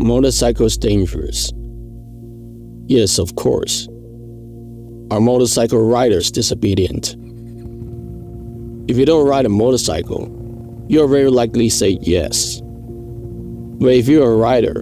Are motorcycles dangerous? Yes, of course. Are motorcycle riders disobedient? If you don't ride a motorcycle, you'll very likely say yes. But if you're a rider,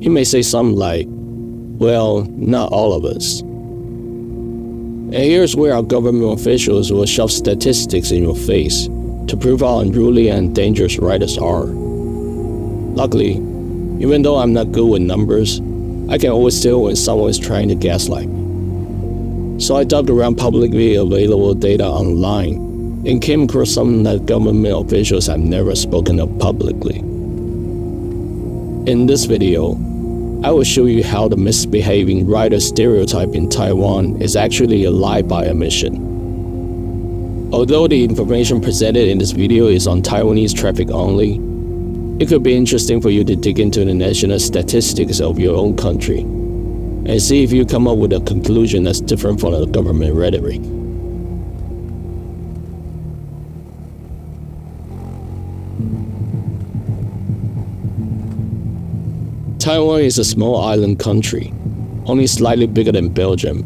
you may say something like, well, not all of us. And here's where our government officials will shove statistics in your face to prove how unruly and dangerous riders are. Luckily, even though I'm not good with numbers, I can always tell when someone is trying to gaslight me. So I dug around publicly available data online and came across something that government officials have never spoken of publicly. In this video, I will show you how the misbehaving rider stereotype in Taiwan is actually a lie by omission. Although the information presented in this video is on Taiwanese traffic only, it could be interesting for you to dig into the national statistics of your own country and see if you come up with a conclusion that's different from the government rhetoric. Taiwan is a small island country, only slightly bigger than Belgium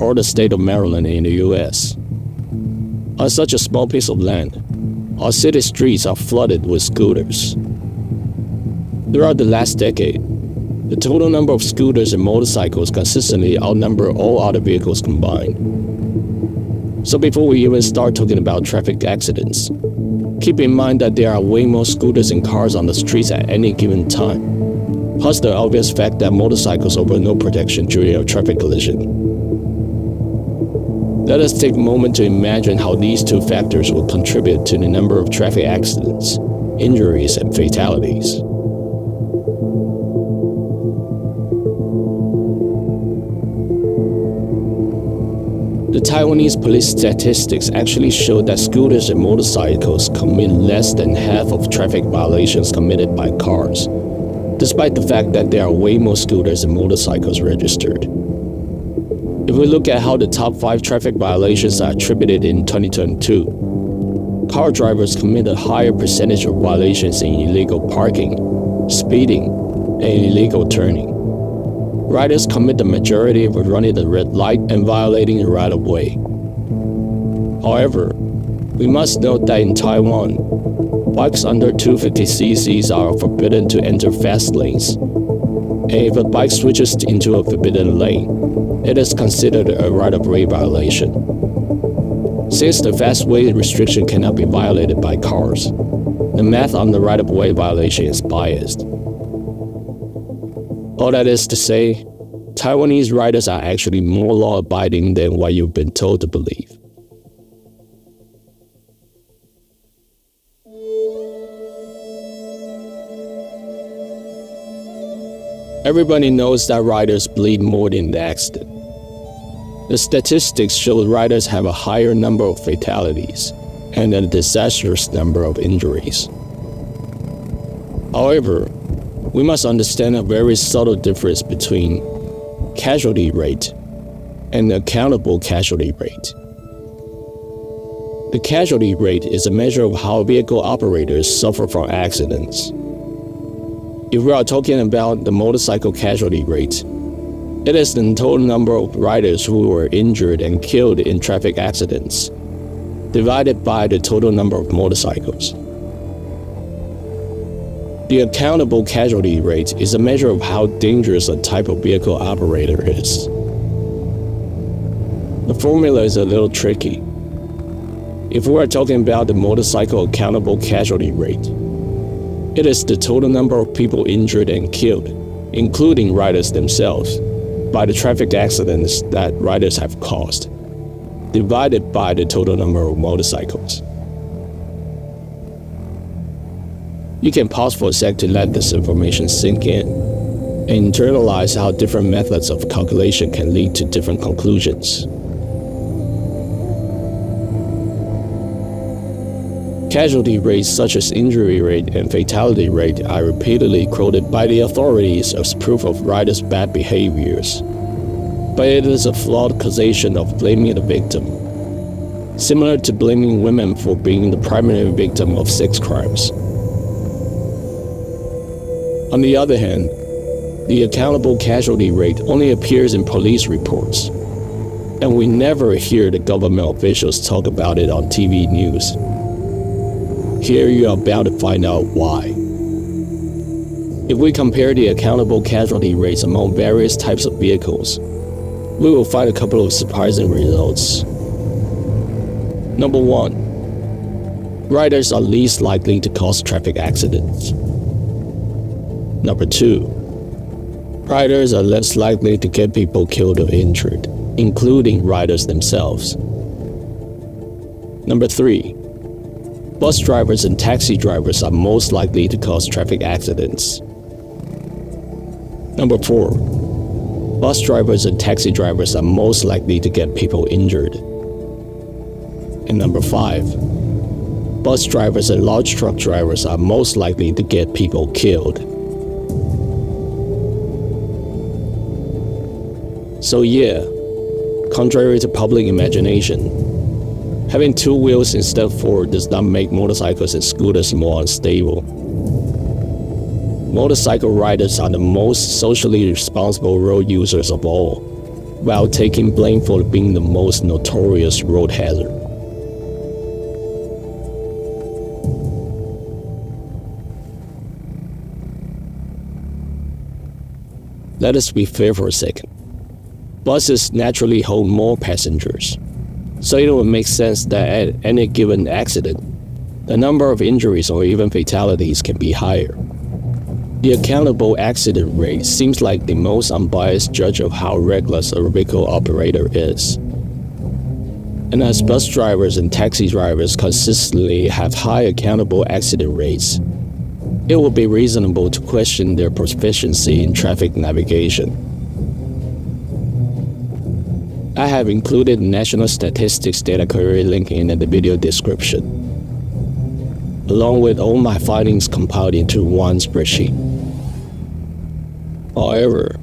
or the state of Maryland in the US. On such a small piece of land, our city streets are flooded with scooters. Throughout the last decade, the total number of scooters and motorcycles consistently outnumber all other vehicles combined. So before we even start talking about traffic accidents, keep in mind that there are way more scooters and cars on the streets at any given time plus the obvious fact that motorcycles offer no protection during a traffic collision. Let us take a moment to imagine how these two factors will contribute to the number of traffic accidents, injuries, and fatalities. The Taiwanese police statistics actually show that scooters and motorcycles commit less than half of traffic violations committed by cars despite the fact that there are way more scooters and motorcycles registered. If we look at how the top 5 traffic violations are attributed in 2022, car drivers commit a higher percentage of violations in illegal parking, speeding, and illegal turning. Riders commit the majority of running the red light and violating the right of way. However, we must note that in Taiwan, bikes under 250cc's are forbidden to enter fast lanes. And if a bike switches into a forbidden lane, it is considered a right-of-way violation. Since the fast way restriction cannot be violated by cars, the math on the right-of-way violation is biased. All that is to say, Taiwanese riders are actually more law-abiding than what you've been told to believe. Everybody knows that riders bleed more in the accident. The statistics show riders have a higher number of fatalities and a disastrous number of injuries. However, we must understand a very subtle difference between casualty rate and accountable casualty rate. The casualty rate is a measure of how vehicle operators suffer from accidents. If we are talking about the motorcycle casualty rate, it is the total number of riders who were injured and killed in traffic accidents, divided by the total number of motorcycles. The accountable casualty rate is a measure of how dangerous a type of vehicle operator is. The formula is a little tricky. If we are talking about the motorcycle accountable casualty rate, it is the total number of people injured and killed, including riders themselves, by the traffic accidents that riders have caused, divided by the total number of motorcycles. You can pause for a sec to let this information sink in and internalize how different methods of calculation can lead to different conclusions. Casualty rates such as injury rate and fatality rate are repeatedly quoted by the authorities as proof of riders' bad behaviors. But it is a flawed causation of blaming the victim, similar to blaming women for being the primary victim of sex crimes. On the other hand, the accountable casualty rate only appears in police reports, and we never hear the government officials talk about it on TV news. Here you are about to find out why. If we compare the accountable casualty rates among various types of vehicles, we will find a couple of surprising results. Number 1. Riders are least likely to cause traffic accidents. Number 2. Riders are less likely to get people killed or injured, including riders themselves. Number 3. Bus drivers and taxi drivers are most likely to cause traffic accidents. Number 4. Bus drivers and taxi drivers are most likely to get people injured. And number 5. Bus drivers and large truck drivers are most likely to get people killed. So yeah, contrary to public imagination, Having two wheels instead of four does not make motorcycles and scooters more unstable. Motorcycle riders are the most socially responsible road users of all, while taking blame for being the most notorious road hazard. Let us be fair for a second. Buses naturally hold more passengers, so it would make sense that at any given accident, the number of injuries or even fatalities can be higher. The accountable accident rate seems like the most unbiased judge of how reckless a vehicle operator is. And as bus drivers and taxi drivers consistently have high accountable accident rates, it would be reasonable to question their proficiency in traffic navigation. I have included National Statistics data query link in the video description, along with all my findings compiled into one spreadsheet. However,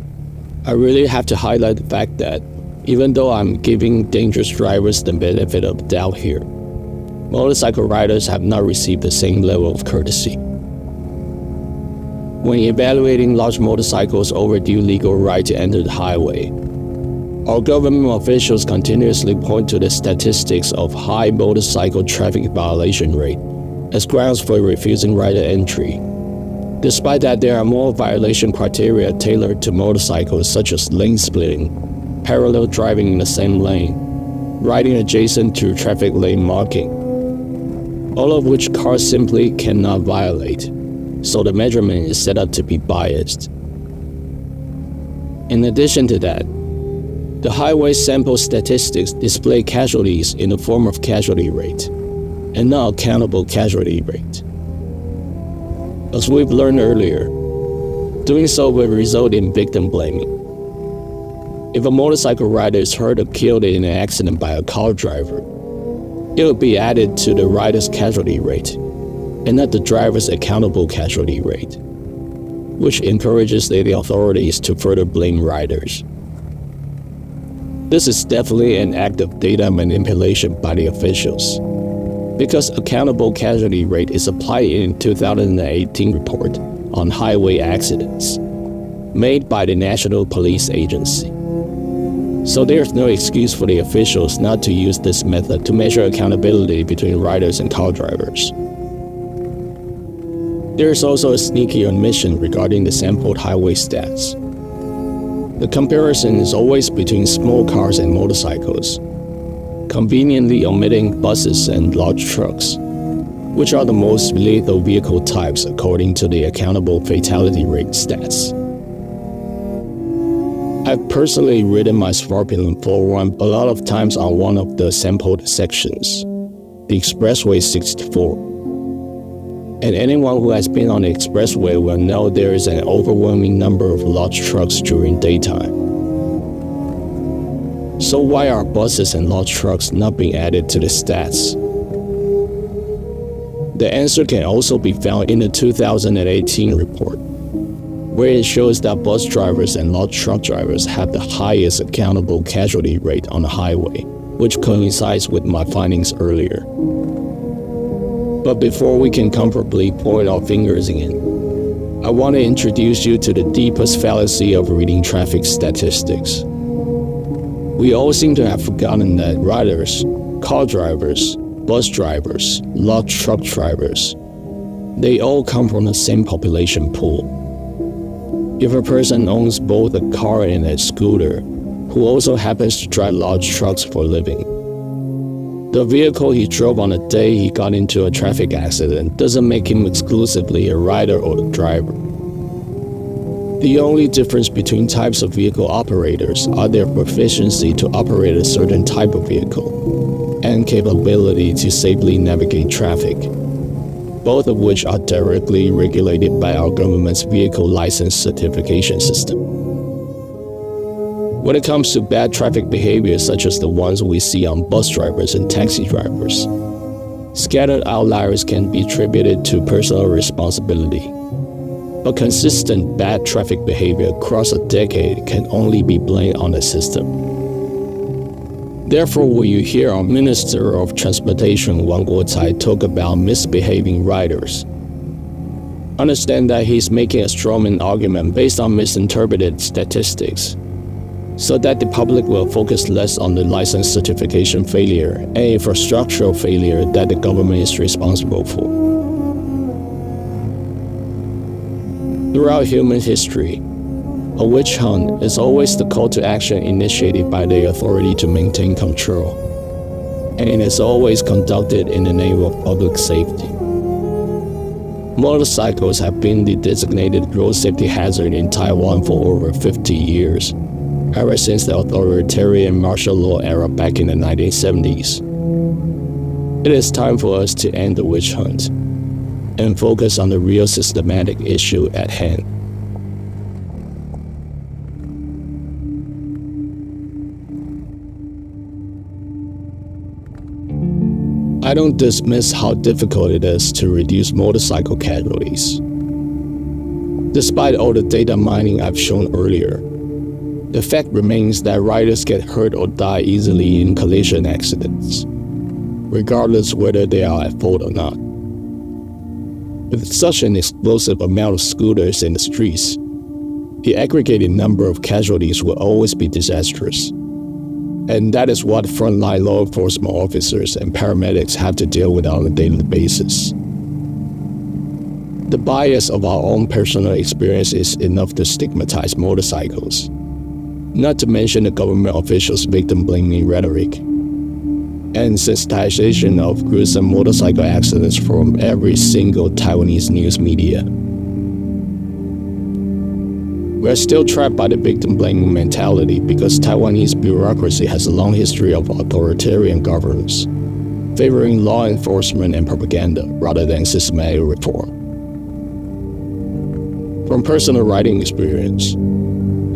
I really have to highlight the fact that even though I'm giving dangerous drivers the benefit of doubt here, motorcycle riders have not received the same level of courtesy. When evaluating large motorcycles' overdue legal right to enter the highway, our government officials continuously point to the statistics of high motorcycle traffic violation rate as grounds for refusing rider entry. Despite that, there are more violation criteria tailored to motorcycles such as lane splitting, parallel driving in the same lane, riding adjacent to traffic lane marking, all of which cars simply cannot violate, so the measurement is set up to be biased. In addition to that, the highway sample statistics display casualties in the form of casualty rate, and not accountable casualty rate. As we've learned earlier, doing so will result in victim blaming. If a motorcycle rider is hurt or killed in an accident by a car driver, it will be added to the rider's casualty rate, and not the driver's accountable casualty rate, which encourages the authorities to further blame riders. This is definitely an act of data manipulation by the officials. Because accountable casualty rate is applied in 2018 report on highway accidents made by the National Police Agency. So there's no excuse for the officials not to use this method to measure accountability between riders and car drivers. There is also a sneaky omission regarding the sampled highway stats. The comparison is always between small cars and motorcycles, conveniently omitting buses and large trucks, which are the most lethal vehicle types according to the accountable fatality rate stats. I've personally ridden my Svartpilen 401 a lot of times on one of the sampled sections, the Expressway 64 and anyone who has been on the expressway will know there is an overwhelming number of large trucks during daytime. So why are buses and large trucks not being added to the stats? The answer can also be found in the 2018 report, where it shows that bus drivers and large truck drivers have the highest accountable casualty rate on the highway, which coincides with my findings earlier. But before we can comfortably point our fingers again, I want to introduce you to the deepest fallacy of reading traffic statistics. We all seem to have forgotten that riders, car drivers, bus drivers, large truck drivers, they all come from the same population pool. If a person owns both a car and a scooter, who also happens to drive large trucks for a living, the vehicle he drove on the day he got into a traffic accident doesn't make him exclusively a rider or a driver. The only difference between types of vehicle operators are their proficiency to operate a certain type of vehicle and capability to safely navigate traffic, both of which are directly regulated by our government's vehicle license certification system. When it comes to bad traffic behaviors such as the ones we see on bus drivers and taxi drivers, scattered outliers can be attributed to personal responsibility. But consistent bad traffic behavior across a decade can only be blamed on the system. Therefore, when you hear our Minister of Transportation Wang Guocai talk about misbehaving riders, understand that he's making a strawman argument based on misinterpreted statistics so that the public will focus less on the license certification failure and infrastructural failure that the government is responsible for. Throughout human history, a witch hunt is always the call to action initiated by the authority to maintain control, and it is always conducted in the name of public safety. Motorcycles have been the designated road safety hazard in Taiwan for over 50 years ever since the authoritarian martial law era back in the 1970s. It is time for us to end the witch hunt and focus on the real systematic issue at hand. I don't dismiss how difficult it is to reduce motorcycle casualties. Despite all the data mining I've shown earlier, the fact remains that riders get hurt or die easily in collision accidents, regardless whether they are at fault or not. With such an explosive amount of scooters in the streets, the aggregated number of casualties will always be disastrous. And that is what frontline law enforcement officers and paramedics have to deal with on a daily basis. The bias of our own personal experience is enough to stigmatize motorcycles not to mention the government officials' victim blaming rhetoric and sensitization of gruesome motorcycle accidents from every single Taiwanese news media. We are still trapped by the victim blaming mentality because Taiwanese bureaucracy has a long history of authoritarian governance, favoring law enforcement and propaganda rather than systematic reform. From personal riding experience,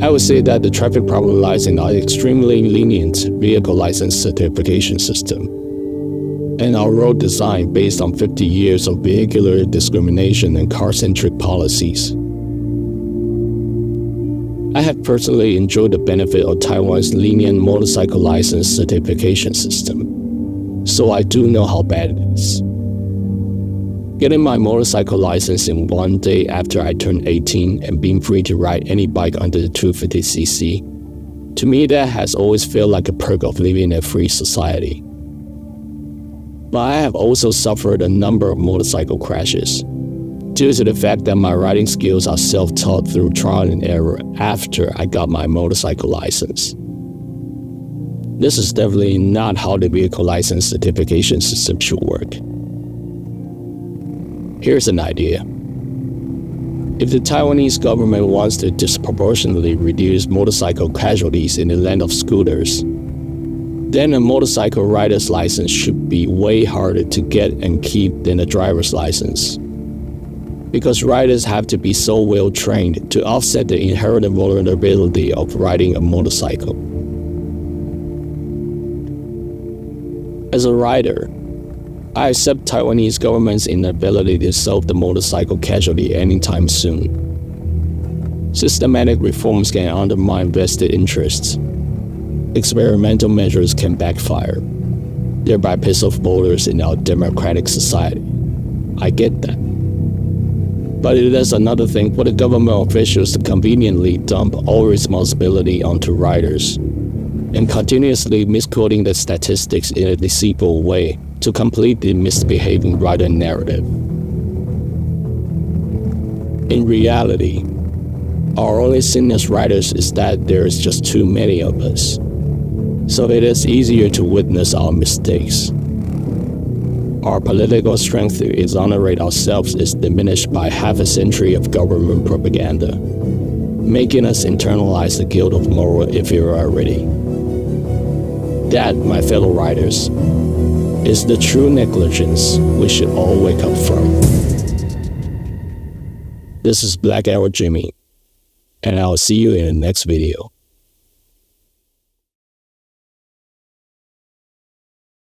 I would say that the traffic problem lies in our extremely lenient vehicle license certification system and our road design based on 50 years of vehicular discrimination and car-centric policies. I have personally enjoyed the benefit of Taiwan's lenient motorcycle license certification system, so I do know how bad it is. Getting my motorcycle license in one day after I turned 18 and being free to ride any bike under the 250cc, to me that has always felt like a perk of living in a free society. But I have also suffered a number of motorcycle crashes due to the fact that my riding skills are self-taught through trial and error after I got my motorcycle license. This is definitely not how the vehicle license certification system should work. Here's an idea. If the Taiwanese government wants to disproportionately reduce motorcycle casualties in the land of scooters, then a motorcycle rider's license should be way harder to get and keep than a driver's license. Because riders have to be so well trained to offset the inherent vulnerability of riding a motorcycle. As a rider, I accept Taiwanese government's inability to solve the motorcycle casualty anytime soon. Systematic reforms can undermine vested interests. Experimental measures can backfire, thereby piss off voters in our democratic society. I get that. But it is another thing for the government officials to conveniently dump all responsibility onto riders and continuously misquoting the statistics in a deceitful way to complete the misbehaving rider narrative. In reality, our only sin as riders is that there is just too many of us, so it is easier to witness our mistakes. Our political strength to exonerate ourselves is diminished by half a century of government propaganda, making us internalize the guilt of moral inferiority. That, my fellow riders, is the true negligence we should all wake up from. This is Black Arrow Jimmy, and I'll see you in the next video.